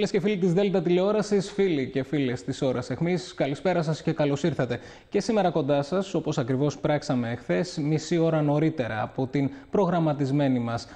Φίλες και φίλοι της Δέλτα Τηλεόρασης, φίλοι και φίλες της ώρας εχμή, καλησπέρα σας και καλώς ήρθατε. Και σήμερα κοντά σας, όπως ακριβώς πράξαμε εχθές, μισή ώρα νωρίτερα από την προγραμματισμένη μας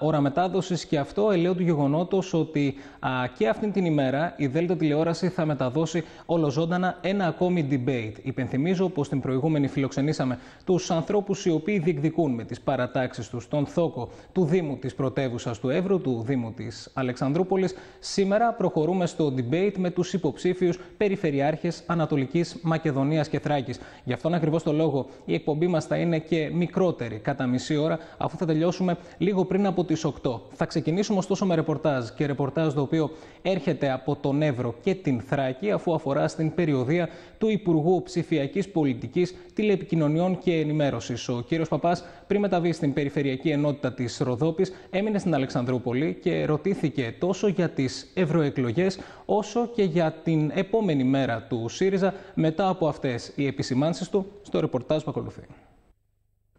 ώρα μετάδοσης. Και αυτό ελέω του γεγονότος ότι α, και αυτή την ημέρα η Δέλτα Τηλεόραση θα μεταδώσει ολοζώντανα ένα ακόμη debate. Υπενθυμίζω πως την προηγούμενη φιλοξενήσαμε τους ανθρώπους οι οποίοι διεκδικούν με τις παρατάξεις τους τον θόκο του Δήμου της πρωτεύουσας του Εύρου, του Δήμου της Αλεξανδρούπολης. Σήμερα Σήμερα προχωρούμε στο debate με τους υποψήφιους περιφερειάρχες Ανατολικής Μακεδονίας και Θράκης. Γι' αυτόν ακριβώς το λόγο η εκπομπή μας θα είναι και μικρότερη, κατά μισή ώρα, αφού θα τελειώσουμε λίγο πριν από τις 8. Θα ξεκινήσουμε ωστόσο με ρεπορτάζ και ρεπορτάζ το οποίο έρχεται από τον Εύρο και την Θράκη, αφού αφορά στην περιοδία του Υπουργού Ψηφιακής Πολιτικής, Τηλεπικοινωνιών και Ενημέρωσης. Ο κύριος Παπάς, πριν μεταβεί στην Περιφερειακή Ενότητα της Ροδόπης, έμεινε στην Αλεξανδρούπολη και ρωτήθηκε τόσο για τις ευρωεκλογές, όσο και για την επόμενη μέρα του ΣΥΡΙΖΑ μετά από αυτές οι επισημάνσεις του στο ρεπορτάζ που ακολουθεί.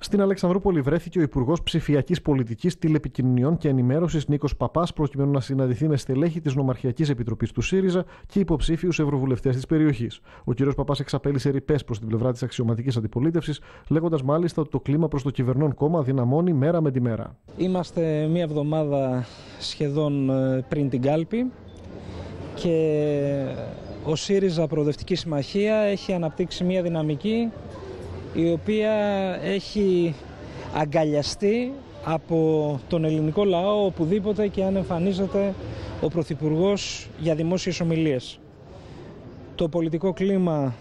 Στην Αλεξανδρούπολη βρέθηκε ο Υπουργός Ψηφιακής Πολιτικής, Τηλεπικοινωνιών και Ενημέρωσης Νίκος Παπάς, προκειμένου να συναντηθεί με στελέχη της Νομαρχιακής Επιτροπής του ΣΥΡΙΖΑ και υποψήφιους ευρωβουλευτές της περιοχής. Ο κ. Παπάς εξαπέλυσε ρηπές προς την πλευρά της αξιωματικής αντιπολίτευσης, λέγοντας μάλιστα ότι το κλίμα προς το κυβερνών κόμμα δυναμώνει μέρα με τη μέρα. Είμαστε μία εβδομάδα σχεδόν ε, πριν την κάλπη και ο ΣΥΡΙΖΑ Προοδευτική Συμμαχία έχει αναπτύξει μία δυναμική η οποία έχει αγκαλιαστεί από τον ελληνικό λαό οπουδήποτε και αν εμφανίζεται ο Πρωθυπουργός για δημόσιες ομιλίες. Το πολιτικό κλίμα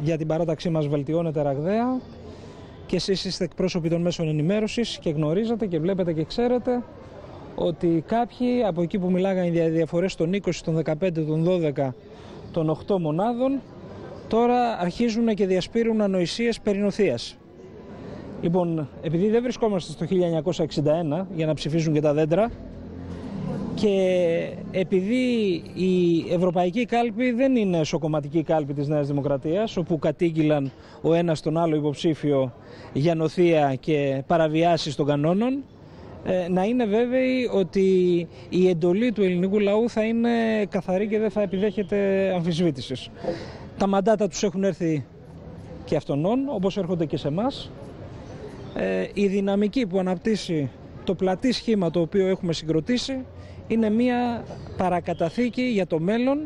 για την παράταξή μας βελτιώνεται ραγδαία και εσείς είστε εκπρόσωποι των μέσων ενημέρωσης και γνωρίζετε και βλέπετε και ξέρετε ότι κάποιοι από εκεί που μιλάγανε για διαφορές των 20, των 15, των 12, των 8 μονάδων τώρα αρχίζουν και διασπείρουν ανοησίες περινοθείας. Λοιπόν, επειδή δεν βρισκόμαστε στο 1961 για να ψηφίσουν και τα δέντρα και επειδή η Ευρωπαϊκή Κάλπη δεν είναι σοκομματική κάλπη της Νέας Δημοκρατίας όπου κατήγγυλαν ο ένας τον άλλο υποψήφιο για νοθεία και παραβιάσεις των κανόνων ε, να είναι βέβαιοι ότι η εντολή του ελληνικού λαού θα είναι καθαρή και δεν θα επιδέχεται αμφισβήτησης. Τα μαντάτα τους έχουν έρθει και αυτονών, όπως έρχονται και σε εμάς. Ε, η δυναμική που αναπτύσσει το πλατή σχήμα το οποίο έχουμε συγκροτήσει είναι μια παρακαταθήκη για το μέλλον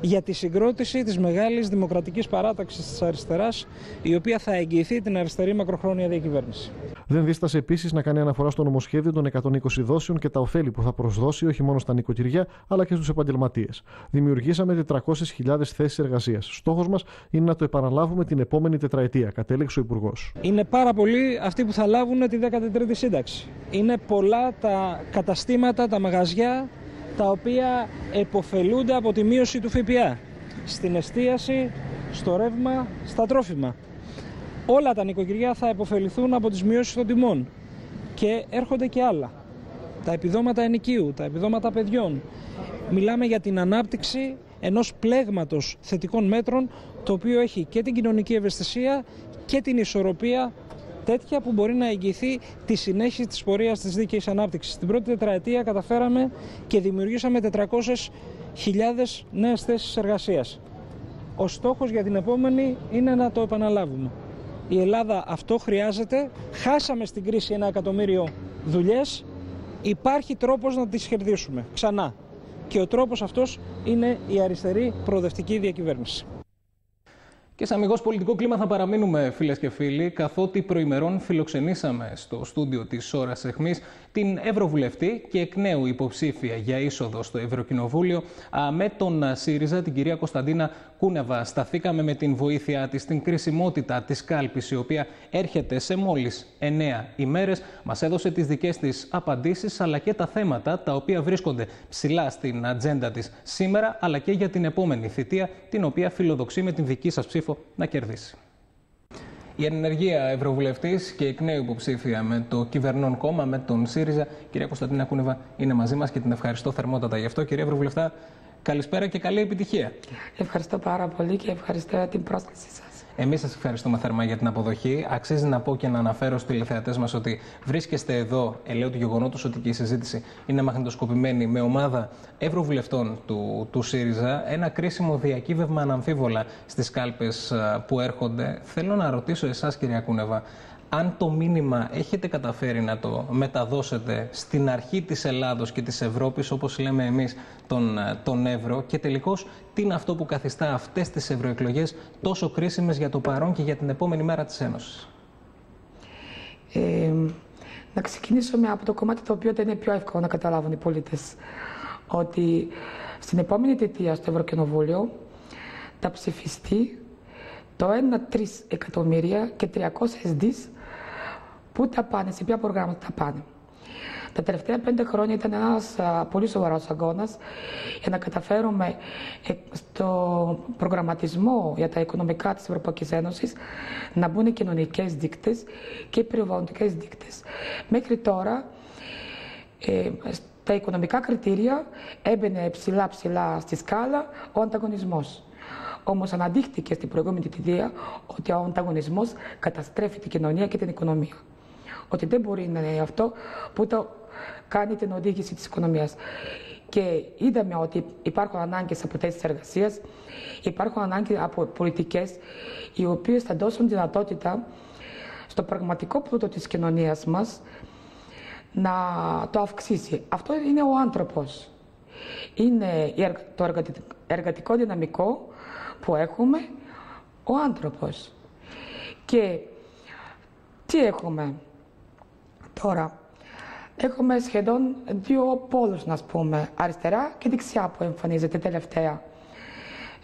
για τη συγκρότηση της μεγάλης δημοκρατικής παράταξης της αριστεράς η οποία θα εγγυηθεί την αριστερή μακροχρόνια διακυβέρνηση. Δεν δίστασε επίσης να κάνει αναφορά στο νομοσχέδιο των 120 δόσεων και τα ωφέλη που θα προσδώσει όχι μόνο στα νοικοκυριά αλλά και στους επαγγελματίες. Δημιουργήσαμε 400.000 θέσεις εργασίας. Στόχος μας είναι να το επαναλάβουμε την επόμενη τετραετία, κατέληξε ο Υπουργός. Είναι πάρα πολλοί αυτοί που θα λάβουν τη 13η σύνταξη. Είναι πολλά τα καταστήματα, τα μαγαζιά τα οποία εποφελούνται από τη μείωση του ΦΠΑ στην εστίαση, στο ρεύμα, στα τρόφιμα. Όλα τα νοικοκυριά θα επωφεληθούν από τις μειώσεις των τιμών και έρχονται και άλλα. Τα επιδόματα ενοικίου, τα επιδόματα παιδιών. Μιλάμε για την ανάπτυξη ενός πλέγματος θετικών μέτρων το οποίο έχει και την κοινωνική ευαισθησία και την ισορροπία τέτοια που μπορεί να εγγυηθεί τη συνέχιση της πορείας της δίκαιης ανάπτυξης. Την πρώτη τετραετία καταφέραμε και δημιουργήσαμε 400.000 νέες θέσεις εργασίας. Ο στόχος για την επόμενη είναι να το επαναλάβουμε. Η Ελλάδα αυτό χρειάζεται. Χάσαμε στην κρίση ένα εκατομμύριο δουλειές. Υπάρχει τρόπος να τις κερδίσουμε ξανά. Και ο τρόπος αυτός είναι η αριστερή προοδευτική διακυβέρνηση. Και σε αμυγός πολιτικό κλίμα θα παραμείνουμε, φίλες και φίλοι, καθότι προημερών φιλοξενήσαμε στο στούντιο της Ωρα Εχμή την Ευρωβουλευτή και εκ νέου υποψήφια για είσοδο στο Ευρωκοινοβούλιο με τον ΣΥΡΙΖΑ, την κυρία Κωνσταντίνα Κούνεβα. Σταθήκαμε με την βοήθειά της στην κρισιμότητα της κάλπης, η οποία έρχεται σε μόλις 9 ημέρες. Μας έδωσε τις δικές της απαντήσεις, αλλά και τα θέματα τα οποία βρίσκονται ψηλά στην ατζέντα της σήμερα, αλλά και για την επόμενη θητεία, την οποία φιλοδοξεί με την δική σας ψήφο να κερδίσει. Η ενεργεία Ευρωβουλευτής και εκ νέου υποψήφια με το κυβερνών κόμμα, με τον ΣΥΡΙΖΑ, κυρία Κωνσταντίνα Κούνεβα, είναι μαζί μας και την ευχαριστώ θερμότατα γι' αυτό. Κυρία Ευρωβουλευτά, καλησπέρα και καλή επιτυχία. Ευχαριστώ πάρα πολύ και ευχαριστώ για την πρόσκληση σας. Εμείς σας ευχαριστούμε θερμά για την αποδοχή. Αξίζει να πω και να αναφέρω στους τηλεθεατές μας ότι βρίσκεστε εδώ, ελέω του γεγονότος ότι και η συζήτηση είναι μαγνητοσκοπημένη με ομάδα ευρωβουλευτών του, του ΣΥΡΙΖΑ. Ένα κρίσιμο διακύβευμα αναμφίβολα στις κάλπες που έρχονται. Θέλω να ρωτήσω εσάς, κυρία Κούνεβα, αν το μήνυμα έχετε καταφέρει να το μεταδώσετε στην αρχή της Ελλάδος και της Ευρώπης, όπως λέμε εμείς, τον, τον Εύρο και τελικώς τι είναι αυτό που καθιστά αυτές τις ευρωεκλογές τόσο κρίσιμες για το παρόν και για την επόμενη μέρα της Ένωσης; Ε, να ξεκινήσουμε από το κομμάτι το οποίο δεν είναι πιο εύκολο να καταλάβουν οι πολίτες. Ότι στην επόμενη θητεία στο Ευρωκοινοβούλιο θα ψηφιστεί το 1 3 εκατομμύρια και 300 δις Πού τα πάνε, σε ποια προγράμματα τα πάνε. Τα τελευταία πέντε χρόνια ήταν ένας πολύ σοβαρός αγώνας για να καταφέρουμε ε, στο προγραμματισμό για τα οικονομικά της Ευρωπαϊκής Ένωσης να μπουν κοινωνικές δείκτες και περιβαλλοντικές δείκτες. Μέχρι τώρα, ε, τα οικονομικά κριτήρια έμπαινε ψηλά-ψηλά στη σκάλα ο ανταγωνισμός. Όμως αναδείχθηκε στην προηγούμενη θητεία ότι ο ανταγωνισμός καταστρέφει την κοινωνία και την οικονομία ότι δεν μπορεί να είναι αυτό που το κάνει την οδήγηση της οικονομίας. Και είδαμε ότι υπάρχουν ανάγκες από θέσεις εργασίας, υπάρχουν ανάγκες από πολιτικές, οι οποίες θα δώσουν δυνατότητα στο πραγματικό πλούτο της κοινωνίας μας να το αυξήσει. Αυτό είναι ο άνθρωπος. Είναι το εργατικό δυναμικό που έχουμε ο άνθρωπος. Και τι έχουμε; Τώρα, έχουμε σχεδόν δύο πόλους, να πούμε, αριστερά και δεξιά που εμφανίζεται τελευταία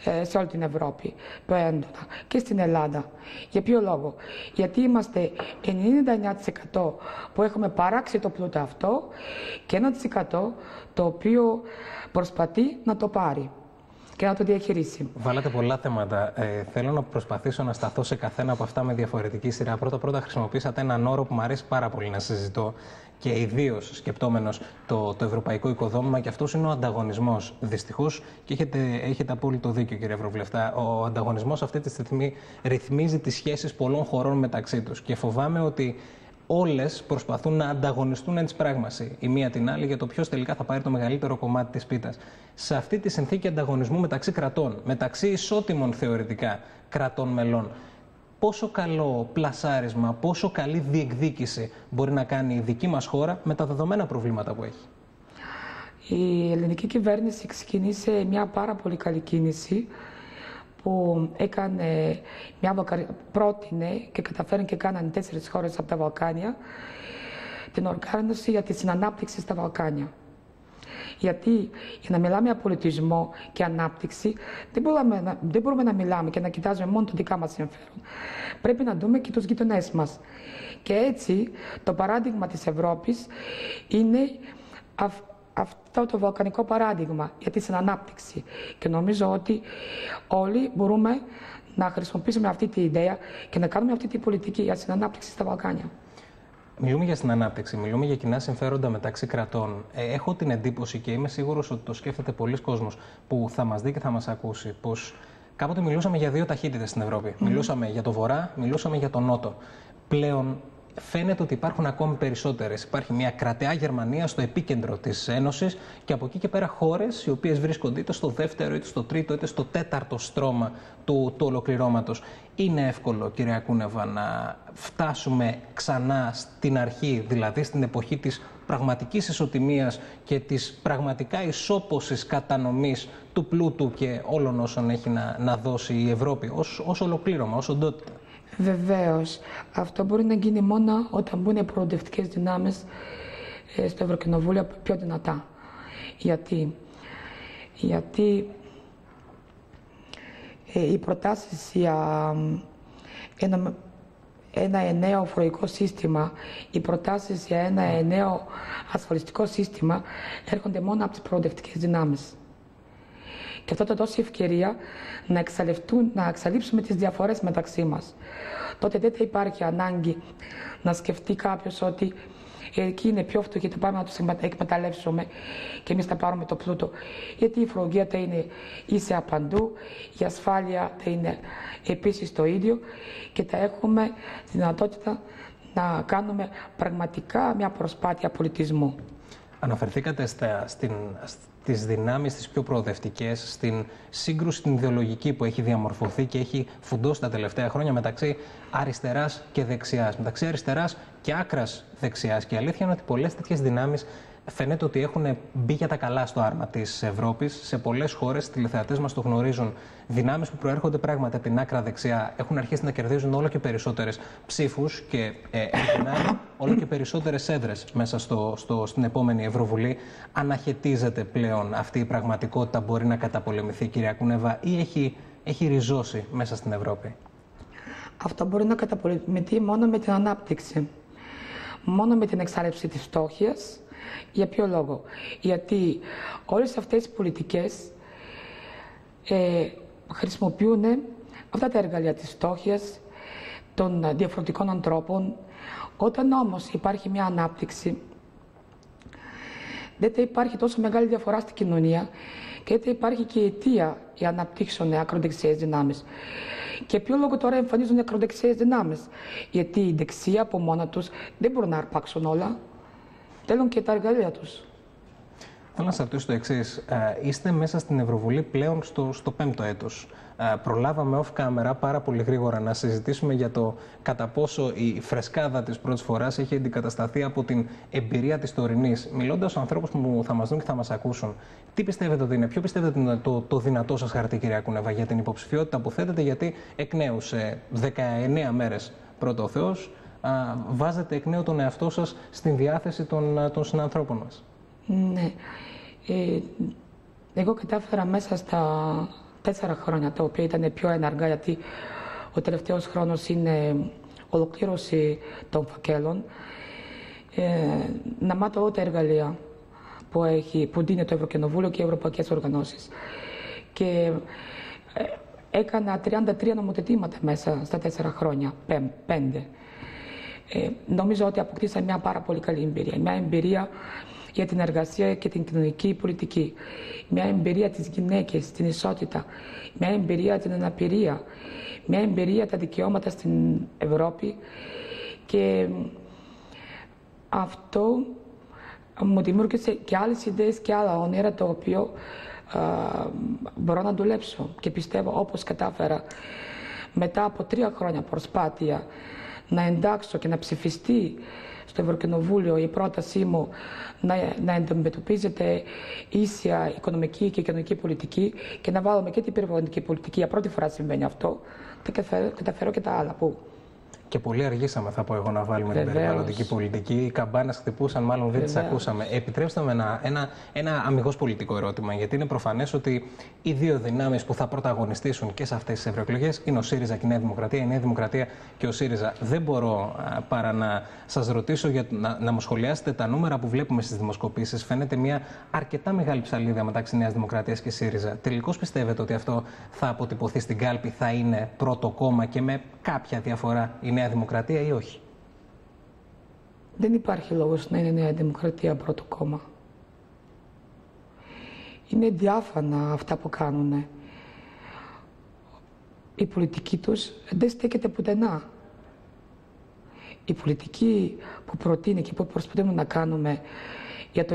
ε, σε όλη την Ευρώπη, το έντονα και στην Ελλάδα. Για ποιο λόγο, γιατί είμαστε 99% που έχουμε παράξει το πλούτο αυτό και 1% το οποίο προσπαθεί να το πάρει και να το διαχειρίσει. Βάλατε πολλά θέματα. Ε, θέλω να προσπαθήσω να σταθώ σε καθένα από αυτά με διαφορετική σειρά. Πρώτα-πρώτα, χρησιμοποίησατε έναν όρο που μου αρέσει πάρα πολύ να συζητώ και ιδίως σκεπτόμενος το, το ευρωπαϊκό οικοδόμημα, και αυτός είναι ο ανταγωνισμός. Δυστυχώς, και έχετε, έχετε απόλυτο δίκιο, κύριε Ευρωβουλευτά, ο ανταγωνισμός αυτή τη στιγμή ρυθμίζει τις σχέσεις πολλών χωρών μεταξύ τους. Και φοβάμαι ότι όλες προσπαθούν να ανταγωνιστούν εν πράγμαση η μία την άλλη για το ποιος τελικά θα πάρει το μεγαλύτερο κομμάτι της πίτας. Σε αυτή τη συνθήκη ανταγωνισμού μεταξύ κρατών, μεταξύ ισότιμων θεωρητικά κρατών μελών, πόσο καλό πλασάρισμα, πόσο καλή διεκδίκηση μπορεί να κάνει η δική μας χώρα με τα δεδομένα προβλήματα που έχει. Η ελληνική κυβέρνηση ξεκινήσε μια πάρα πολύ καλή κίνηση που έκανε μια πρότεινε και καταφέρουν και κάνανε τέσσερις χώρες από τα Βαλκάνια την οργάνωση για τη συνανάπτυξη στα Βαλκάνια. Γιατί για να μιλάμε για πολιτισμό και ανάπτυξη, δεν μπορούμε, να, δεν μπορούμε να μιλάμε και να κοιτάζουμε μόνο το δικά μας συμφέρον. Πρέπει να δούμε και τους γειτονές μας. Και έτσι το παράδειγμα της Ευρώπης είναι αυτό το βαλκανικό παράδειγμα για τη συνανάπτυξη. Και νομίζω ότι όλοι μπορούμε να χρησιμοποιήσουμε αυτή τη ιδέα και να κάνουμε αυτή τη πολιτική για συνανάπτυξη στα Βαλκάνια. Μιλούμε για συνανάπτυξη, μιλούμε για κοινά συμφέροντα μεταξύ κρατών. Ε, έχω την εντύπωση και είμαι σίγουρος ότι το σκέφτεται πολλοί κόσμος που θα μας δει και θα μας ακούσει, πως κάποτε μιλούσαμε για δύο ταχύτητες στην Ευρώπη. Μιλούσαμε για το Βορρά, μιλούσαμε για τον Νότο. Πλέον φαίνεται ότι υπάρχουν ακόμη περισσότερες. Υπάρχει μια κρατεά Γερμανία στο επίκεντρο της Ένωσης και από εκεί και πέρα χώρες οι οποίες βρίσκονται είτε στο δεύτερο, είτε στο τρίτο, είτε στο τέταρτο στρώμα του, του ολοκληρώματος. Είναι εύκολο, κυρία Κούνεβα, να φτάσουμε ξανά στην αρχή, δηλαδή στην εποχή της πραγματικής ισοτιμίας και της πραγματικά ισόποσης κατανομής του πλούτου και όλων όσων έχει να, να δώσει η Ευρώπη ως ολοκλήρωμα, ως οντότητα. Βεβαίως. Αυτό μπορεί να γίνει μόνο όταν μπουν οι προοδευτικές δυνάμεις ε, στο Ευρωκοινοβούλιο πιο δυνατά. Γιατί, Γιατί ε, οι προτάσεις για ένα, ένα νέο φορολογικό σύστημα, οι προτάσεις για ένα νέο ασφαλιστικό σύστημα έρχονται μόνο από τις προοδευτικές δυνάμεις. Και αυτό θα δώσει ευκαιρία να, να εξαλείψουμε τις διαφορές μεταξύ μας. Τότε δεν θα υπάρχει ανάγκη να σκεφτεί κάποιος ότι εκεί είναι πιο φτωχοί, θα πάμε να τους εκμεταλλεύσουμε και εμείς θα πάρουμε το πλούτο. Γιατί η φορολογία θα είναι ίσα παντού, η ασφάλεια θα είναι επίσης το ίδιο και θα έχουμε τη δυνατότητα να κάνουμε πραγματικά μια προσπάθεια πολιτισμού. Αναφερθήκατε στα, στην, τις δυνάμεις τις πιο προοδευτικές, στην σύγκρουση την ιδεολογική που έχει διαμορφωθεί και έχει φουντώσει τα τελευταία χρόνια μεταξύ αριστεράς και δεξιάς, μεταξύ αριστεράς και άκρας δεξιάς. Και η αλήθεια είναι ότι πολλές τέτοιες δυνάμεις φαίνεται ότι έχουν μπει για τα καλά στο άρμα της Ευρώπης. Σε πολλές χώρες, οι τηλεθεατές μας το γνωρίζουν. Δυνάμεις που προέρχονται πράγματι από την άκρα δεξιά έχουν αρχίσει να κερδίζουν όλο και περισσότερες ψήφους και ε, όλο και περισσότερες έδρες μέσα στο, στο, στην επόμενη Ευρωβουλή. Αναχαιτίζεται πλέον αυτή η πραγματικότητα, μπορεί να καταπολεμηθεί, κυρία Κουνέβα, ή έχει, έχει ριζώσει μέσα στην Ευρώπη; Αυτό μπορεί να καταπολεμηθεί μόνο με την ανάπτυξη. Μόνο με την εξάρτηση της φτώχειας για ποιο λόγο; Γιατί όλες αυτές οι πολιτικές ε, χρησιμοποιούν αυτά τα εργαλεία της φτώχειας, των διαφορετικών ανθρώπων. Όταν όμως υπάρχει μια ανάπτυξη, δεν θα υπάρχει τόσο μεγάλη διαφορά στην κοινωνία και δεν θα υπάρχει και η αιτία για να αναπτύξουν ακροδεξιές δυνάμεις. Και ποιο λόγο τώρα εμφανίζουν ακροδεξιές δυνάμεις; Γιατί η δεξιά από μόνα τους δεν μπορούν να αρπάξουν όλα θέλουν και τα εργαλεία τους. Θέλω να σα ρωτήσω το εξής. Ε, είστε μέσα στην Ευρωβουλή πλέον στο, στο πέμπτο έτος. Ε, προλάβαμε off camera πάρα πολύ γρήγορα να συζητήσουμε για το κατά πόσο η φρεσκάδα της πρώτης φοράς έχει αντικατασταθεί από την εμπειρία της τωρινής. Μιλώντας στους ανθρώπους που θα μας δουν και θα μας ακούσουν, τι πιστεύετε ότι είναι, ποιο πιστεύετε ότι είναι το, το δυνατό σας χαρτί, κυρία Κούνεβα, για την υποψηφιότητα που θέτετε, γιατί εκ νέου σε 19 μέρες πρώτο ο Θεός βάζετε εκ νέου τον εαυτό σας στην διάθεση των, των συνανθρώπων μας. Ναι. Ε, εγώ κατάφερα μέσα στα τέσσερα χρόνια, τα οποία ήταν πιο εναργά, γιατί ο τελευταίος χρόνος είναι ολοκλήρωση των φακέλων, ε, να μάθω όλα τα εργαλεία που, έχει, που δίνει το Ευρωκοινοβούλιο και οι ευρωπαϊκές οργανώσεις. Και ε, έκανα 33 νομοθετήματα μέσα στα τέσσερα χρόνια, πέντε. Ε, νομίζω ότι αποκτήσα μια πάρα πολύ καλή εμπειρία. Μια εμπειρία για την εργασία και την κοινωνική πολιτική. Μια εμπειρία της γυναίκες, την ισότητα. Μια εμπειρία την αναπηρία. Μια εμπειρία τα δικαιώματα στην Ευρώπη. Και αυτό μου δημιούργησε και άλλες ιδέες και άλλα όνειρα το οποίο μπορώ να δουλέψω. Και πιστεύω όπως κατάφερα μετά από τρία χρόνια προσπάθεια να εντάξω και να ψηφιστεί στο Ευρωκοινοβούλιο η πρότασή μου να, να αντιμετωπίζεται ίσια οικονομική και κοινωνική πολιτική και να βάλουμε και την περιβαλλοντική πολιτική. Για πρώτη φορά συμβαίνει αυτό. Θα καταφέρω και τα άλλα που και πολύ αργήσαμε, θα πω εγώ, να βάλουμε Βεβαίως. την περιβαλλοντική πολιτική. Οι καμπάνες χτυπούσαν, μάλλον δεν τις ακούσαμε. Επιτρέψτε με ένα, ένα, ένα αμυγός πολιτικό ερώτημα, γιατί είναι προφανές ότι οι δύο δυνάμεις που θα πρωταγωνιστήσουν και σε αυτές τις ευρωεκλογές είναι ο ΣΥΡΙΖΑ και η Νέα Δημοκρατία, η Νέα Δημοκρατία και ο ΣΥΡΙΖΑ. Δεν μπορώ α, παρά να σας ρωτήσω, για, να, να μου σχολιάσετε τα νούμερα που βλέπουμε στις δημοσκοπήσεις. Φαίνεται μια αρκετά μεγάλη ψαλίδα μεταξύ Νέας Δημοκρατίας και ΣΥΡΙΖΑ. Τελικώς πιστεύετε ότι αυτό θα αποτυπωθεί στην κάλπη, θα είναι πρώτο κόμμα και με κάποια διαφορά η Νέα Δημοκρατία ή όχι; Δεν υπάρχει λόγος να είναι Νέα Δημοκρατία πρώτο κόμμα. Είναι διάφανα αυτά που κάνουν. Η πολιτική τους δεν στέκεται πουθενά. Η πολιτική που προτείνει και που προσπαθούμε να κάνουμε για το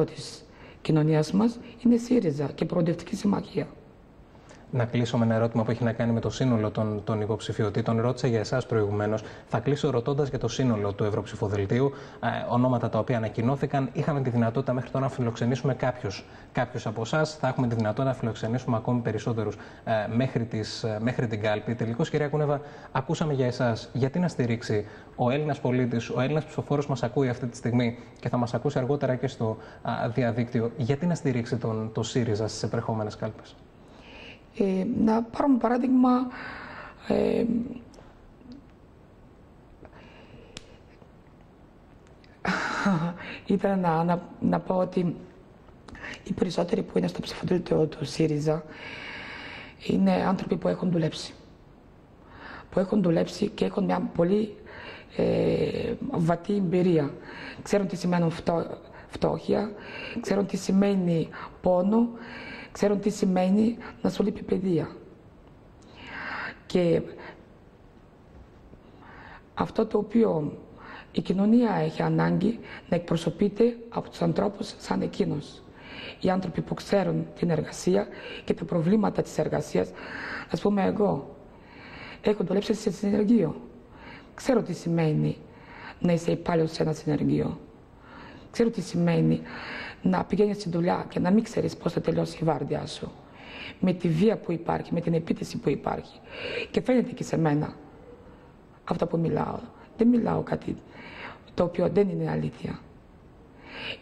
99% της κοινωνίας μας είναι ΣΥΡΙΖΑ και Προοδευτική Συμμαχία να κλείσω με ένα ερώτημα που έχει να κάνει με το σύνολο των, των υποψηφιωτήτων. Ρώτησα για εσάς προηγουμένως. Θα κλείσω ρωτώντας για το σύνολο του Ευρωψηφοδελτίου. Ε, ονόματα τα οποία ανακοινώθηκαν. Είχαμε τη δυνατότητα μέχρι τώρα να φιλοξενήσουμε κάποιους κάποιους από εσάς. Θα έχουμε τη δυνατότητα να φιλοξενήσουμε ακόμη περισσότερους ε, μέχρι, τις, ε, μέχρι την κάλπη. Τελικώς, κυρία Κούνεβα, ακούσαμε για εσάς. Γιατί να στηρίξει ο Έλληνας πολίτης, ο Έλληνας ψηφοφόρος μας ακούει αυτή τη στιγμή και θα μας ακούσει αργότερα και στο α, διαδίκτυο. Γιατί να στηρίξει τον, το ΣΥΡΙΖΑ στις επερχόμενες κάλπες; Ε, να πάρουμε παράδειγμα ε, ήθελα να, να, να πω ότι οι περισσότεροι που είναι στο ψηφοδέλτιο του ΣΥΡΙΖΑ είναι άνθρωποι που έχουν δουλέψει. Που έχουν δουλέψει και έχουν μια πολύ ε, βατή εμπειρία. Ξέρουν τι σημαίνει φτώχεια, ξέρουν τι σημαίνει πόνο, ξέρουν τι σημαίνει να σου λείπει παιδεία. Και αυτό το οποίο η κοινωνία έχει ανάγκη να εκπροσωπείται από τους ανθρώπους σαν εκείνους. Οι άνθρωποι που ξέρουν την εργασία και τα προβλήματα της εργασίας. Ας πούμε εγώ, έχω δουλέψει σε συνεργείο. Ξέρω τι σημαίνει να είσαι υπάλληλος σε ένα συνεργείο. Ξέρω τι σημαίνει να πηγαίνεις στη δουλειά και να μην ξέρεις πώς θα τελειώσει η βάρδια σου. Με τη βία που υπάρχει, με την επίθεση που υπάρχει. Και φαίνεται και σε μένα αυτό που μιλάω. Δεν μιλάω κάτι το οποίο δεν είναι αλήθεια.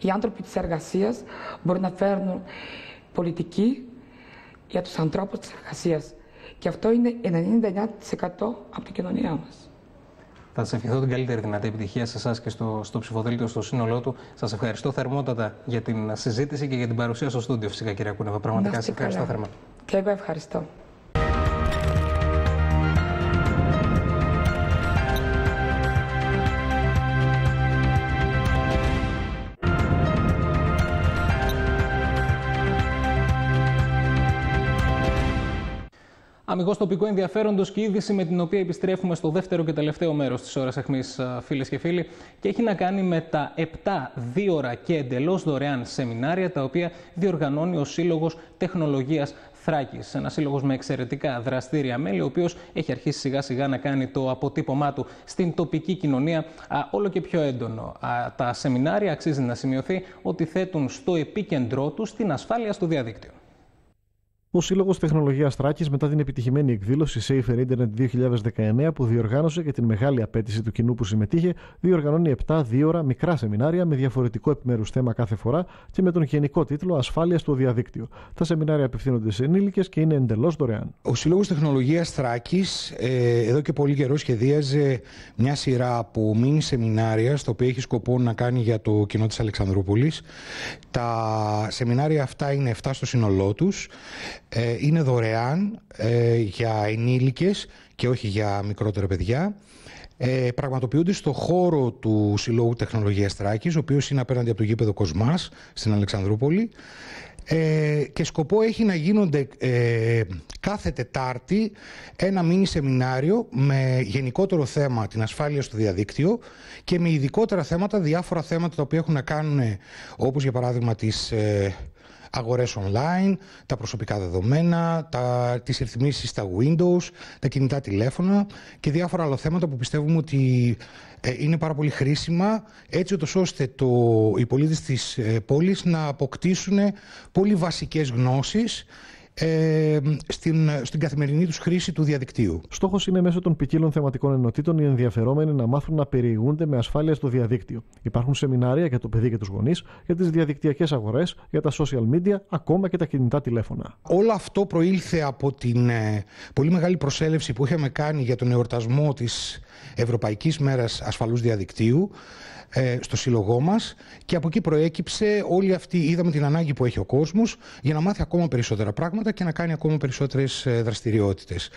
Οι άνθρωποι της εργασίας μπορούν να φέρνουν πολιτική για τους ανθρώπους της εργασίας. Και αυτό είναι 99% από την κοινωνία μας. Θα σα ευχηθώ την καλύτερη δυνατή επιτυχία σε εσάς και στο, στο ψηφοδέλτιο στο σύνολό του. Σας ευχαριστώ θερμότατα για την συζήτηση και για την παρουσία στο στούντιο, φυσικά, κυρία Κούνεβα. Πραγματικά σας ευχαριστώ θερμά. Και εγώ ευχαριστώ. Αμυγός τοπικό ενδιαφέροντος και είδηση με την οποία επιστρέφουμε στο δεύτερο και τελευταίο μέρος της ώρας αιχμή, φίλες και φίλοι, και έχει να κάνει με τα 7 δίωρα και εντελώς δωρεάν σεμινάρια τα οποία διοργανώνει ο Σύλλογος Τεχνολογίας Θράκης. Ένας σύλλογος με εξαιρετικά δραστήρια μέλη, ο οποίος έχει αρχίσει σιγά σιγά να κάνει το αποτύπωμά του στην τοπική κοινωνία όλο και πιο έντονο. τα σεμινάρια αξίζει να σημειωθεί ότι θέτουν στο επίκεντρό τους την ασφάλεια στο διαδίκτυο. Ο Σύλλογος Τεχνολογίας Τράκη, μετά την επιτυχημένη εκδήλωση Safer Internet 2019 που διοργάνωσε και την μεγάλη απέτηση του κοινού που συμμετείχε, διοργανώνει 7 δύο ώρα μικρά σεμινάρια με διαφορετικό επιμέρους θέμα κάθε φορά και με τον γενικό τίτλο Ασφάλεια στο διαδίκτυο. Τα σεμινάρια απευθύνονται σε ενήλικες και είναι εντελώς δωρεάν. Ο Σύλλογος Τεχνολογίας Τράκη ε, εδώ και πολύ καιρό σχεδίαζε μια σειρά από μήνυ σεμινάρια, στο οποίο έχει σκοπό να κάνει για το κοινό της Αλεξανδρούπολης. Τα σεμινάρια αυτά είναι 7 στο σύνολό τους. Ε, είναι δωρεάν ε, για ενήλικες και όχι για μικρότερα παιδιά. Ε, πραγματοποιούνται στο χώρο του Συλλόγου Τεχνολογίας Τράκης, ο οποίος είναι απέναντι από το γήπεδο Κοσμάς στην Αλεξανδρούπολη. Ε, και σκοπό έχει να γίνονται ε, κάθε Τετάρτη ένα μίνι σεμινάριο με γενικότερο θέμα την ασφάλεια στο διαδίκτυο και με ειδικότερα θέματα, διάφορα θέματα τα οποία έχουν να κάνουν όπως για παράδειγμα τις αγορές online, τα προσωπικά δεδομένα, τα, τις ρυθμίσεις στα Windows, τα κινητά τηλέφωνα και διάφορα άλλα θέματα που πιστεύουμε ότι ε, είναι πάρα πολύ χρήσιμα έτσι ώστε το, οι πολίτες της ε, πόλης να αποκτήσουν πολύ βασικές γνώσεις ε, στην, στην καθημερινή τους χρήση του διαδικτύου. Στόχος είναι μέσω των ποικίλων θεματικών ενωτήτων οι ενδιαφερόμενοι να μάθουν να περιηγούνται με ασφάλεια στο διαδίκτυο. Υπάρχουν σεμινάρια για το παιδί και τους γονείς, για τις διαδικτυακές αγορές, για τα social media, ακόμα και τα κινητά τηλέφωνα. Όλο αυτό προήλθε από την ε, πολύ μεγάλη προσέλευση που είχαμε κάνει για τον εορτασμό της Ευρωπαϊκής Μέρας Ασφαλούς Διαδικτύου ε, στο σύλλογό μας και από εκεί προέκυψε όλη αυτή, είδαμε την ανάγκη που έχει ο κόσμος για να μάθει ακόμα περισσότερα πράγματα και να κάνει ακόμα περισσότερες δραστηριότητες.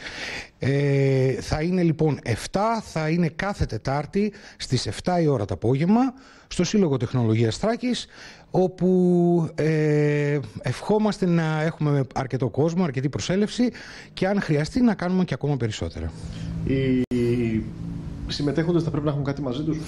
Ε, θα είναι λοιπόν 7, θα είναι κάθε Τετάρτη στις 7 η ώρα το απόγευμα στο Σύλλογο Τεχνολογίας Θράκης όπου ε, ευχόμαστε να έχουμε αρκετό κόσμο, αρκετή προσέλευση και αν χρειαστεί να κάνουμε και ακόμα περισσότερα. Οι συμμετέχοντες θα πρέπει να έχουν κάτι μαζί τους;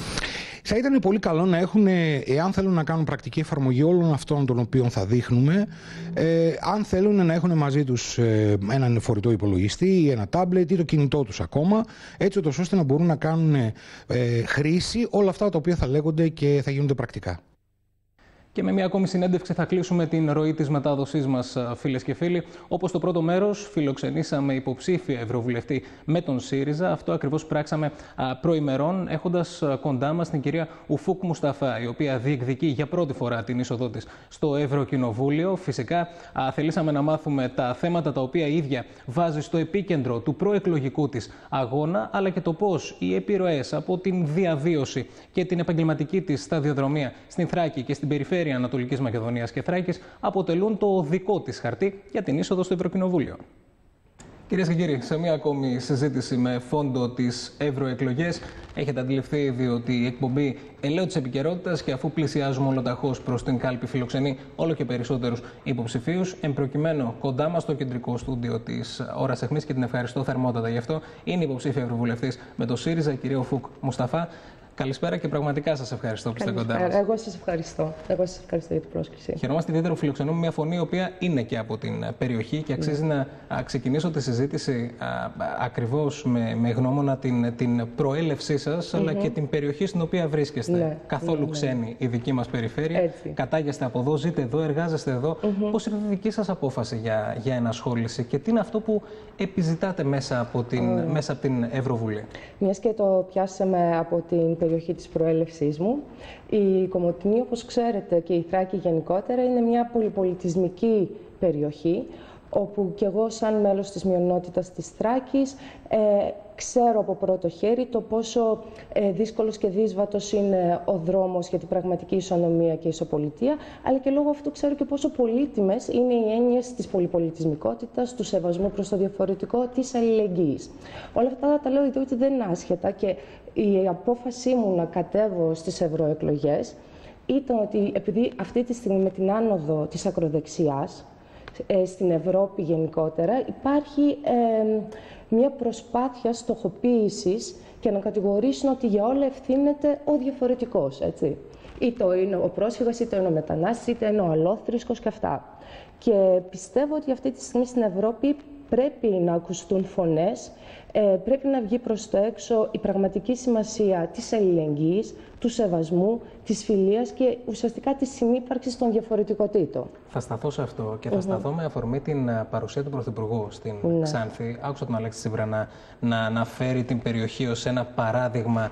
Θα ήταν πολύ καλό να έχουν, εάν θέλουν να κάνουν πρακτική εφαρμογή όλων αυτών των οποίων θα δείχνουμε, ε, αν θέλουν να έχουν μαζί τους ε, έναν φορητό υπολογιστή ή ένα τάμπλετ ή το κινητό τους ακόμα, έτσι ώστε να μπορούν να κάνουν ε, χρήση όλα αυτά τα οποία θα λέγονται και θα γίνονται πρακτικά. Και με μια ακόμη συνέντευξη θα κλείσουμε την ροή της μετάδοσής μας, φίλες και φίλοι. Όπως το πρώτο μέρος, φιλοξενήσαμε υποψήφια Ευρωβουλευτή με τον ΣΥΡΙΖΑ. Αυτό ακριβώς πράξαμε προημερών, έχοντας κοντά μας την κυρία Ουφούκ Μουσταφά, η οποία διεκδικεί για πρώτη φορά την είσοδό της στο Ευρωκοινοβούλιο. Φυσικά, θελήσαμε να μάθουμε τα θέματα τα οποία η ίδια βάζει στο επίκεντρο του προεκλογικού της αγώνα, αλλά και το πώς οι επιρροές από την διαβίωση και την επαγγελματική της σταδιοδρομία στην Θράκη και στην περιφέρεια περιφέρεια Ανατολικής Μακεδονίας και Θράκης αποτελούν το δικό της χαρτί για την είσοδο στο Ευρωκοινοβούλιο. Κυρίες και κύριοι, σε μία ακόμη συζήτηση με φόντο τις ευρωεκλογές, έχετε αντιληφθεί ήδη ότι η εκπομπή ελέω της επικαιρότητας και αφού πλησιάζουμε ολοταχώς προς την κάλπη φιλοξενεί όλο και περισσότερους υποψηφίους, εμπροκειμένου κοντά μας στο κεντρικό στούντιο της ώρας αιχμής και την ευχαριστώ θερμότατα γι' αυτό, είναι υποψήφια ευρωβουλευτής με το ΣΥΡΙΖΑ, κύριο Φουκ Μουσταφά. Καλησπέρα και πραγματικά σας ευχαριστώ που είστε κοντά μας. Εγώ σας ευχαριστώ. Εγώ σας ευχαριστώ για την πρόσκληση. Χαιρόμαστε ιδιαίτερα που φιλοξενούμε μια φωνή η οποία είναι και από την περιοχή και αξίζει ναι. να ξεκινήσω τη συζήτηση ακριβώς με, με γνώμονα την, την προέλευσή σας αλλά και την περιοχή στην οποία βρίσκεστε. Ναι. Καθόλου ναι, ναι. ξένη η δική μας περιφέρεια. Έτσι. Κατάγεστε από εδώ, ζείτε εδώ, εργάζεστε εδώ. Mm -hmm. Πώς είναι η δική σας απόφαση για, για ενασχόληση και τι είναι αυτό που επιζητάτε μέσα από την, mm. μέσα από την Ευρωβουλή; Μιας και το πιάσαμε από την περιοχή της προέλευσής μου. Η Κομωτινή, όπως ξέρετε, και η Θράκη γενικότερα είναι μια πολυπολιτισμική περιοχή, όπου και εγώ σαν μέλος της μειονότητας της Θράκης ε, ξέρω από πρώτο χέρι το πόσο ε, δύσκολος και δύσβατος είναι ο δρόμος για την πραγματική ισονομία και ισοπολιτεία, αλλά και λόγω αυτού ξέρω και πόσο πολύτιμες είναι οι έννοιες της πολυπολιτισμικότητας, του σεβασμού προς το διαφορετικό, της αλληλεγγύης. Όλα αυτά τα λέω διότι δεν είναι άσχετα και η απόφασή μου να κατέβω στις ευρωεκλογές ήταν ότι επειδή αυτή τη στιγμή με την άνοδο της ακροδεξιάς, ε, στην Ευρώπη γενικότερα, υπάρχει μια προσπάθεια στοχοποίησης και να κατηγορήσουν ότι για όλα ευθύνεται ο διαφορετικός, έτσι. Είτε είναι ο πρόσφυγας, είτε είναι ο μετανάστης, είτε είναι ο αλόθρησκος και αυτά. Και πιστεύω ότι αυτή τη στιγμή στην Ευρώπη πρέπει να ακουστούν φωνές ε, πρέπει να βγει προς το έξω η πραγματική σημασία της αλληλεγγύης, του σεβασμού, της φιλίας και ουσιαστικά της συνύπαρξης των διαφορετικοτήτων. Θα σταθώ σε αυτό και θα σταθώ με αφορμή την ε, παρουσία του Πρωθυπουργού στην ναι. Ξάνθη. Άκουσα τον Αλέξη Τσίπρα να, να αναφέρει την περιοχή ως ένα παράδειγμα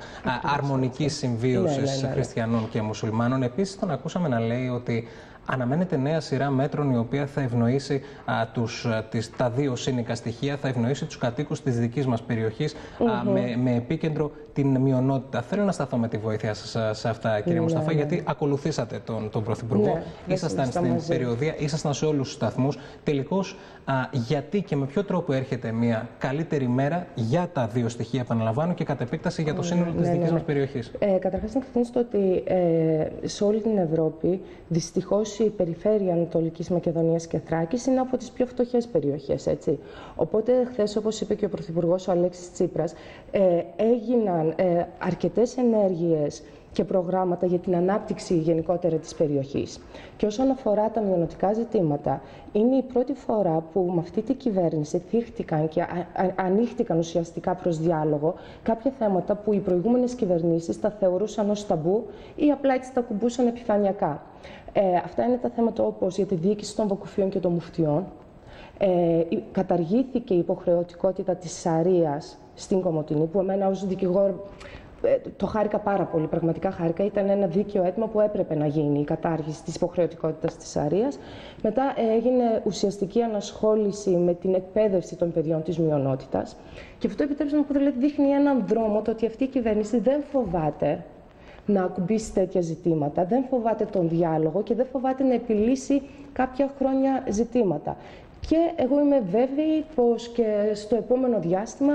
αρμονικής συμβίωσης ναι, ναι, χριστιανών και μουσουλμάνων. Επίσης τον ακούσαμε να λέει ότι αναμένεται νέα σειρά μέτρων η οποία θα ευνοήσει α, τους, τις, τα δύο σύνικα στοιχεία, θα ευνοήσει τους κατοίκους της δικής μας περιοχής με, με επίκεντρο την μειονότητα. Θέλω να σταθώ με τη βοήθειά σας σε αυτά κύριε ναι, Μουσταφά, ναι. γιατί ακολουθήσατε τον, τον Πρωθυπουργό, ναι, ήσασταν στην μαζί. περιοδία, ήσασταν σε όλους τους σταθμούς. Τελικώς, α, γιατί και με ποιο τρόπο έρχεται μια καλύτερη μέρα για τα δύο στοιχεία, επαναλαμβάνω, και κατ' επέκταση για το σύνολο της δικής μας περιοχής. Ε, καταρχάς να ξεκινήσω ότι ε, σε όλη την Ευρώπη δυστυχώς η περιφέρεια Ανατολικής Μακεδονίας και Θράκης είναι από τις πιο φτωχές περιοχές, έτσι. Οπότε, χθες, όπως είπε και ο Πρωθυπουργός ο Αλέξης Τσίπρας, ε, έγιναν ε, αρκετές ενέργειες και προγράμματα για την ανάπτυξη γενικότερα της περιοχής. Και όσον αφορά τα μειονοτικά ζητήματα, είναι η πρώτη φορά που με αυτή την κυβέρνηση θύχτηκαν και ανοίχτηκαν ουσιαστικά προς διάλογο κάποια θέματα που οι προηγούμενες κυβερνήσεις τα θεωρούσαν ως ταμπού ή απλά έτσι τα κουμπούσαν επιφανειακά. Ε, αυτά είναι τα θέματα όπως για τη διοίκηση των βακουφίων και των μουφτιών. Ε, καταργήθηκε η υποχρεωτικότητα της Σαρίας στην Κομωτινή, που εμένα ως δικηγόρο ε, το χάρηκα πάρα πολύ, πραγματικά χάρηκα. Ήταν ένα δίκαιο αίτημα που έπρεπε να γίνει η κατάργηση της υποχρεωτικότητας της Σαρίας. Μετά έγινε ουσιαστική ανασχόληση με την εκπαίδευση των παιδιών της μειονότητας. Και αυτό επιτρέψτε να πω, δηλαδή δείχνει έναν δρόμο το ότι αυτή η κυβέρνηση δεν φοβάται να ακουμπήσει τέτοια ζητήματα, δεν φοβάται τον διάλογο και δεν φοβάται να επιλύσει κάποια χρόνια ζητήματα. Και εγώ είμαι βέβαιη πως και στο επόμενο διάστημα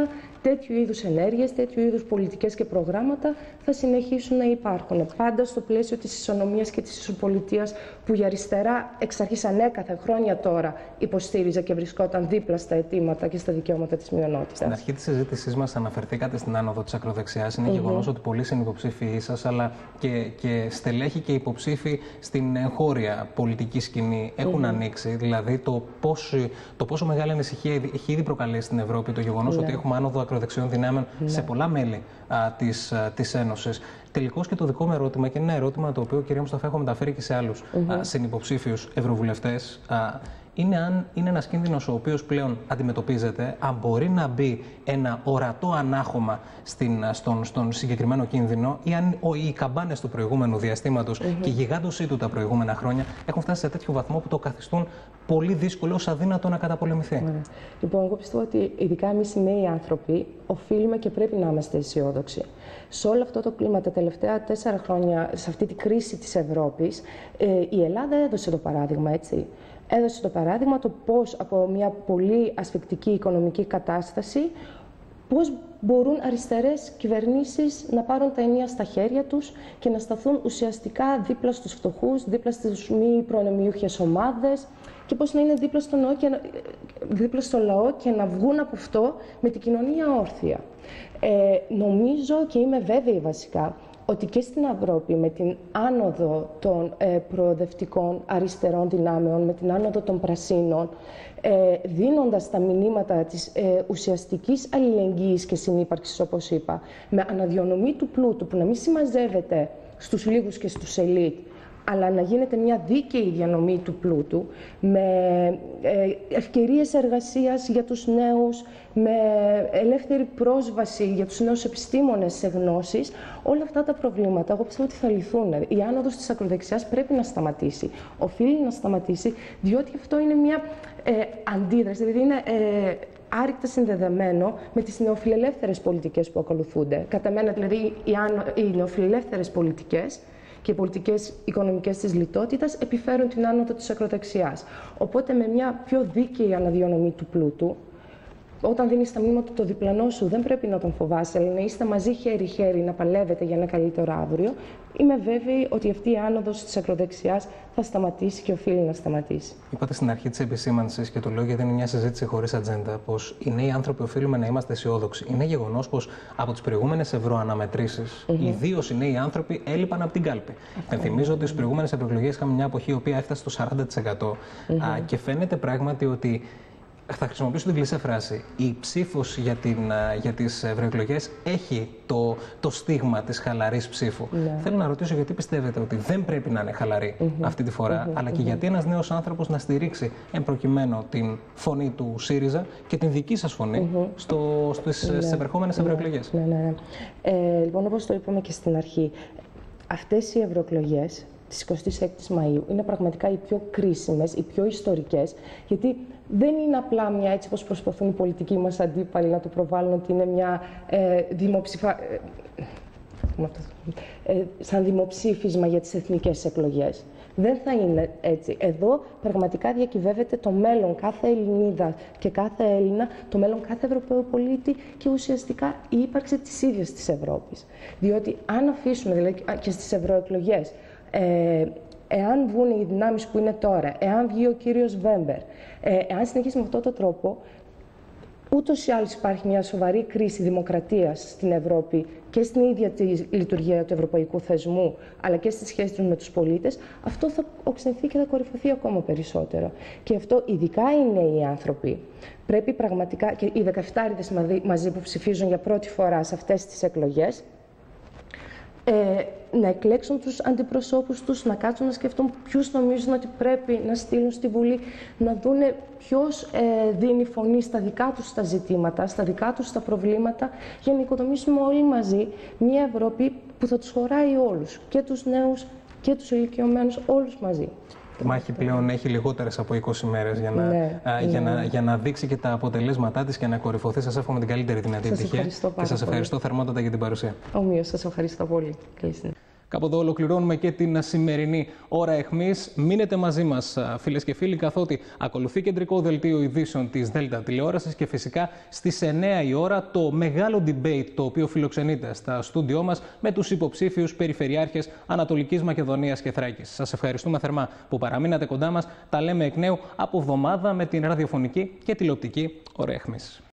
τέτοιου είδους ενέργειες, τέτοιου είδους πολιτικές και προγράμματα θα συνεχίσουν να υπάρχουν. Πάντα στο πλαίσιο της ισονομίας και της ισοπολιτείας που η αριστερά εξ αρχής ανέκαθε χρόνια τώρα υποστήριζε και βρισκόταν δίπλα στα αιτήματα και στα δικαιώματα της μειονότητας. Στην αρχή της συζήτησής μας αναφερθήκατε στην άνοδο της ακροδεξιάς. Είναι mm -hmm. γεγονός ότι πολλοί συνυποψήφοι σας, αλλά και, και στελέχοι και υποψήφοι στην εγχώρια πολιτική σκηνή έχουν mm -hmm. ανοίξει. Δηλαδή το πόσο, το πόσο μεγάλη ανησυχία έχει ήδη προκαλέσει στην Ευρώπη το γεγονός mm -hmm. ότι έχουμε άνοδο ακροδεξιών δυνάμεων ναι. σε πολλά μέλη της της Ένωσης. Τελικώς και το δικό μου ερώτημα, και είναι ένα ερώτημα το οποίο, κυρία Μουσταφά, έχω μεταφέρει και σε άλλους mm -hmm. συνυποψήφιους ευρωβουλευτές, είναι αν είναι ένας κίνδυνος ο οποίος πλέον αντιμετωπίζεται, αν μπορεί να μπει ένα ορατό ανάχωμα στην, στον, στον συγκεκριμένο κίνδυνο, ή αν ο, οι καμπάνες του προηγούμενου διαστήματος mm -hmm. και η γιγάντωσή του τα προηγούμενα χρόνια έχουν φτάσει σε τέτοιο βαθμό που το καθιστούν πολύ δύσκολο, ως αδύνατο να καταπολεμηθεί. Mm. Λοιπόν, εγώ πιστεύω ότι ειδικά εμείς οι νέοι άνθρωποι οφείλουμε και πρέπει να είμαστε αισιόδοξοι. Σε όλο αυτό το κλίμα τα τελευταία τέσσερα χρόνια, σε αυτή τη κρίση της Ευρώπης, ε, η Ελλάδα έδωσε το παράδειγμα, έτσι. Έδωσε το παράδειγμα το πώς από μια πολύ ασφικτική οικονομική κατάσταση πώς μπορούν αριστερές κυβερνήσεις να πάρουν τα ενία στα χέρια τους και να σταθούν ουσιαστικά δίπλα στους φτωχούς, δίπλα στις μη προνομιούχες ομάδες και πώς να είναι δίπλα στο, λαό και να, δίπλα στο λαό και να βγουν από αυτό με την κοινωνία όρθια. Ε, νομίζω και είμαι βέβαιη βασικά ότι και στην Ευρώπη με την άνοδο των ε, προοδευτικών αριστερών δυνάμεων, με την άνοδο των πρασίνων, ε, δίνοντας τα μηνύματα της ε, ουσιαστικής αλληλεγγύης και συνύπαρξης, όπως είπα, με αναδιονομή του πλούτου που να μην συμμαζεύεται στους λίγους και στους ελίτ, αλλά να γίνεται μια δίκαιη διανομή του πλούτου με ε, ευκαιρίες εργασίας για τους νέους, με ελεύθερη πρόσβαση για τους νέους επιστήμονες σε γνώσεις, όλα αυτά τα προβλήματα εγώ πιστεύω ότι θα λυθούν. Η άνοδος της ακροδεξιάς πρέπει να σταματήσει. Οφείλει να σταματήσει, διότι αυτό είναι μια ε, αντίδραση, δηλαδή είναι ε, άρρηκτα συνδεδεμένο με τις νεοφιλελεύθερες πολιτικές που ακολουθούνται. Κατά μένα, δηλαδή, οι, οι νεοφιλελεύθερες πολιτικές και οι πολιτικές οικονομικές της λιτότητας επιφέρουν την άνοδο της ακροδεξιά. Οπότε, με μια πιο δίκαιη αναδιονομή του πλούτου, όταν δίνεις τα μνήματα το διπλανό σου, δεν πρέπει να τον φοβάσαι, αλλά να είστε μαζί χέρι-χέρι να παλεύετε για ένα καλύτερο αύριο. Είμαι βέβαιη ότι αυτή η άνοδος της ακροδεξιάς θα σταματήσει και οφείλει να σταματήσει. Είπατε στην αρχή της επισήμανσης και το λέω γιατί είναι μια συζήτηση χωρίς ατζέντα, πως οι νέοι άνθρωποι οφείλουμε να είμαστε αισιόδοξοι. Είναι γεγονός πως από τις προηγούμενες ευρωαναμετρήσεις, mm -hmm. ιδίως οι νέοι άνθρωποι έλειπαν από την κάλπη. Ενθυμίζω ότι στις προηγούμενες ευρωεκλογέ είχαμε μια εποχή η οποία έφτασε στο 40%. Mm -hmm. και φαίνεται πράγματι ότι θα χρησιμοποιήσω την κλεισέ φράση. Η ψήφος για, για τις ευρωεκλογές έχει το, το στίγμα της χαλαρής ψήφου. Ναι. Θέλω να ρωτήσω γιατί πιστεύετε ότι δεν πρέπει να είναι χαλαρή αυτή τη φορά, αλλά και γιατί ένας νέος άνθρωπος να στηρίξει εν προκειμένου την φωνή του ΣΥΡΙΖΑ και την δική σας φωνή στο, στις ναι. επερχόμενες ναι. ευρωεκλογές. Ναι, ναι, ναι. Ε, λοιπόν, όπως το είπαμε και στην αρχή, αυτές οι ευρωεκλογές της 26η Μαΐου είναι πραγματικά οι πιο κρίσιμες, οι πιο ιστορικές, γιατί δεν είναι απλά μια έτσι όπως προσπαθούν οι πολιτικοί μας αντίπαλοι να το προβάλλουν ότι είναι μια ε, δημοψηφα... Ε, ε, σαν δημοψήφισμα για τις εθνικές εκλογές. Δεν θα είναι έτσι. Εδώ πραγματικά διακυβεύεται το μέλλον κάθε Ελληνίδα και κάθε Έλληνα, το μέλλον κάθε Ευρωπαίου πολίτη και ουσιαστικά η ύπαρξη της ίδιας της Ευρώπης. Διότι αν αφήσουμε δηλαδή, και στις ευρωεκλογές ε, εάν βγουν οι δυνάμεις που είναι τώρα, εάν βγει ο κύριος Βέμπερ, ε, εάν συνεχίσει με αυτόν τον τρόπο, ούτως ή άλλως υπάρχει μια σοβαρή κρίση δημοκρατίας στην Ευρώπη και στην ίδια τη λειτουργία του ευρωπαϊκού θεσμού, αλλά και στη σχέση τους με τους πολίτες, αυτό θα οξυνθεί και θα κορυφωθεί ακόμα περισσότερο. Και αυτό ειδικά οι νέοι άνθρωποι. Πρέπει πραγματικά, και οι 17 μαζί που ψηφίζουν για πρώτη φορά σε αυτές τις εκλογές, ε, να εκλέξουν τους αντιπροσώπους τους, να κάτσουν να σκεφτούν ποιους νομίζουν ότι πρέπει να στείλουν στη Βουλή, να δούνε ποιος ε, δίνει φωνή στα δικά τους τα ζητήματα, στα δικά τους τα προβλήματα, για να οικοδομήσουμε όλοι μαζί μια Ευρώπη που θα τους χωράει όλους, και τους νέους και τους ηλικιωμένους, όλους μαζί μάχη πλέον έχει λιγότερες από 20 μέρες για, να, ναι, για, ναι. να, για να δείξει και τα αποτελέσματά της και να κορυφωθεί. Σας εύχομαι την καλύτερη δυνατή τυχαία. Και σας ευχαριστώ θερμότατα για την παρουσία. Ομοίως, σας ευχαριστώ πολύ. Καλή Κάπου εδώ ολοκληρώνουμε και την σημερινή ώρα εχμή. Μείνετε μαζί μας, φίλες και φίλοι, καθότι ακολουθεί κεντρικό δελτίο ειδήσεων της ΔΕΛΤΑ τηλεόρασης και φυσικά στις 9 η ώρα το μεγάλο debate το οποίο φιλοξενείται στα στούντιό μας με τους υποψήφιους περιφερειάρχες Ανατολικής Μακεδονίας και Θράκης. Σας ευχαριστούμε θερμά που παραμείνατε κοντά μας. Τα λέμε εκ νέου από εβδομάδα με την ραδιοφωνική και τηλεοπτική ώρα εχμής.